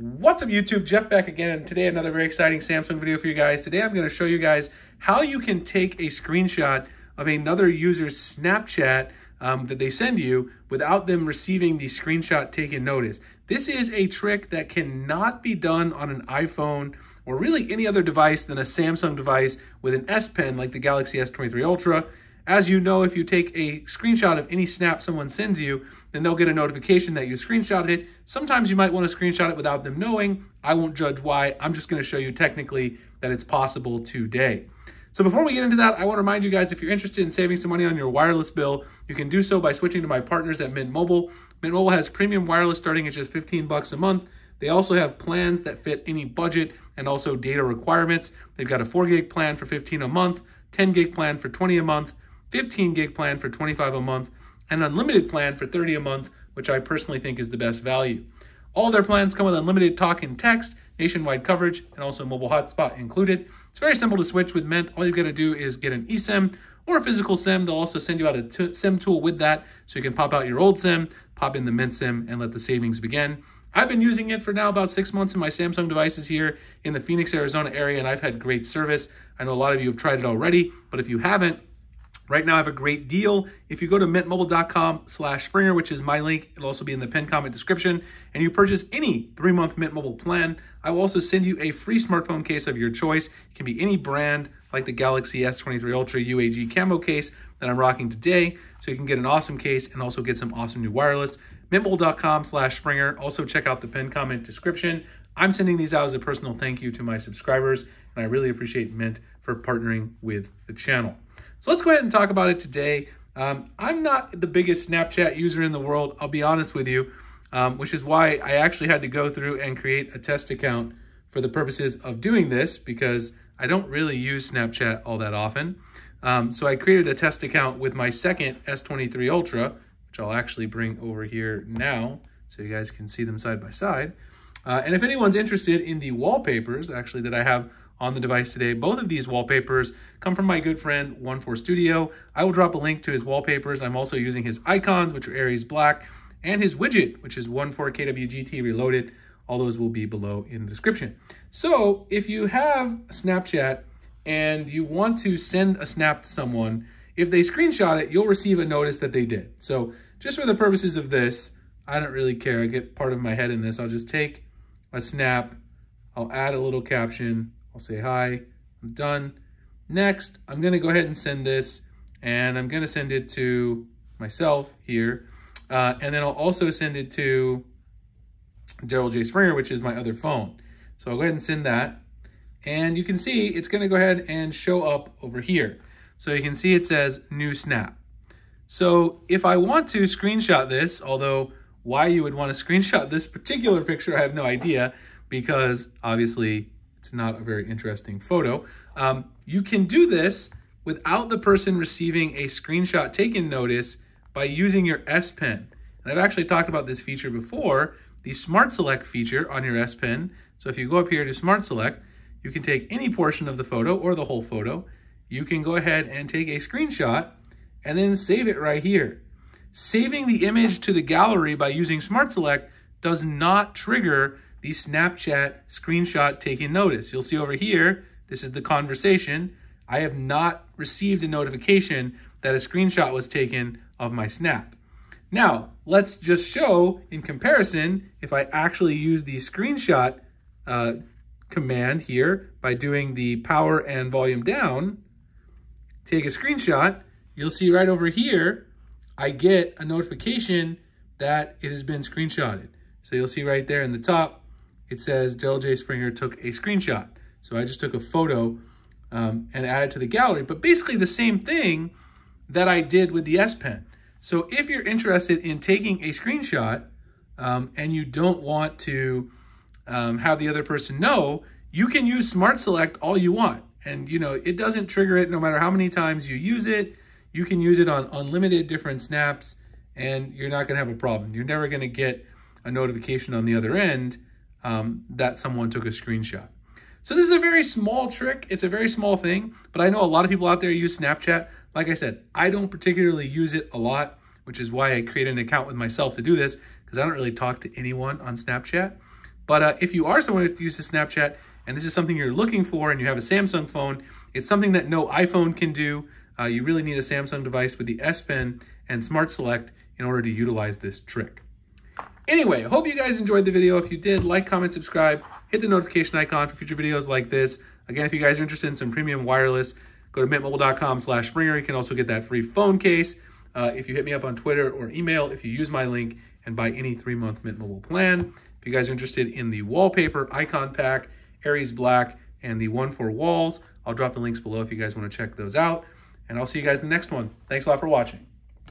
What's up YouTube? Jeff back again and today another very exciting Samsung video for you guys. Today I'm going to show you guys how you can take a screenshot of another user's Snapchat um, that they send you without them receiving the screenshot taken notice. This is a trick that cannot be done on an iPhone or really any other device than a Samsung device with an S Pen like the Galaxy S23 Ultra. As you know, if you take a screenshot of any snap someone sends you, then they'll get a notification that you screenshotted it. Sometimes you might want to screenshot it without them knowing. I won't judge why. I'm just going to show you technically that it's possible today. So before we get into that, I want to remind you guys, if you're interested in saving some money on your wireless bill, you can do so by switching to my partners at Mint Mobile. Mint Mobile has premium wireless starting at just 15 bucks a month. They also have plans that fit any budget and also data requirements. They've got a 4 gig plan for 15 a month, 10 gig plan for 20 a month, 15 gig plan for 25 a month, and unlimited plan for 30 a month, which I personally think is the best value. All their plans come with unlimited talk and text, nationwide coverage, and also mobile hotspot included. It's very simple to switch with Mint. All you've got to do is get an eSIM or a physical SIM. They'll also send you out a SIM tool with that, so you can pop out your old SIM, pop in the Mint SIM, and let the savings begin. I've been using it for now about six months in my Samsung devices here in the Phoenix, Arizona area, and I've had great service. I know a lot of you have tried it already, but if you haven't, Right now I have a great deal. If you go to mintmobile.com slash Springer, which is my link, it'll also be in the pinned comment description, and you purchase any three-month Mint Mobile plan, I will also send you a free smartphone case of your choice. It can be any brand, like the Galaxy S23 Ultra UAG camo case that I'm rocking today, so you can get an awesome case and also get some awesome new wireless. Mintmobile.com slash Springer. Also check out the pinned comment description. I'm sending these out as a personal thank you to my subscribers, and I really appreciate Mint for partnering with the channel. So let's go ahead and talk about it today. Um, I'm not the biggest Snapchat user in the world, I'll be honest with you, um, which is why I actually had to go through and create a test account for the purposes of doing this because I don't really use Snapchat all that often. Um, so I created a test account with my second S23 Ultra, which I'll actually bring over here now so you guys can see them side by side. Uh, and if anyone's interested in the wallpapers, actually, that I have on the device today. Both of these wallpapers come from my good friend One4 Studio. I will drop a link to his wallpapers. I'm also using his icons, which are Aries Black, and his widget, which is One4KWGT Reloaded. All those will be below in the description. So if you have Snapchat and you want to send a snap to someone, if they screenshot it, you'll receive a notice that they did. So just for the purposes of this, I don't really care. I get part of my head in this. I'll just take a snap. I'll add a little caption. I'll say hi, I'm done. Next, I'm gonna go ahead and send this and I'm gonna send it to myself here. Uh, and then I'll also send it to Daryl J. Springer, which is my other phone. So I'll go ahead and send that. And you can see it's gonna go ahead and show up over here. So you can see it says new snap. So if I want to screenshot this, although why you would want to screenshot this particular picture, I have no idea, because obviously it's not a very interesting photo. Um, you can do this without the person receiving a screenshot taken notice by using your S Pen. And I've actually talked about this feature before, the Smart Select feature on your S Pen. So if you go up here to Smart Select, you can take any portion of the photo or the whole photo. You can go ahead and take a screenshot and then save it right here. Saving the image to the gallery by using Smart Select does not trigger the Snapchat screenshot taking notice. You'll see over here, this is the conversation. I have not received a notification that a screenshot was taken of my snap. Now, let's just show in comparison if I actually use the screenshot uh, command here by doing the power and volume down, take a screenshot, you'll see right over here, I get a notification that it has been screenshotted. So you'll see right there in the top, it says Daryl J. Springer took a screenshot. So I just took a photo um, and added to the gallery, but basically the same thing that I did with the S Pen. So if you're interested in taking a screenshot um, and you don't want to um, have the other person know, you can use Smart Select all you want. And you know, it doesn't trigger it no matter how many times you use it. You can use it on unlimited different snaps and you're not gonna have a problem. You're never gonna get a notification on the other end um, that someone took a screenshot. So this is a very small trick. It's a very small thing, but I know a lot of people out there use Snapchat. Like I said, I don't particularly use it a lot, which is why I created an account with myself to do this, because I don't really talk to anyone on Snapchat. But uh, if you are someone who uses Snapchat and this is something you're looking for and you have a Samsung phone, it's something that no iPhone can do. Uh, you really need a Samsung device with the S Pen and Smart Select in order to utilize this trick. Anyway, hope you guys enjoyed the video. If you did, like, comment, subscribe, hit the notification icon for future videos like this. Again, if you guys are interested in some premium wireless, go to mintmobile.com slash springer. You can also get that free phone case. Uh, if you hit me up on Twitter or email, if you use my link and buy any three-month Mint Mobile plan. If you guys are interested in the wallpaper icon pack, Aries Black, and the one for walls, I'll drop the links below if you guys want to check those out. And I'll see you guys in the next one. Thanks a lot for watching.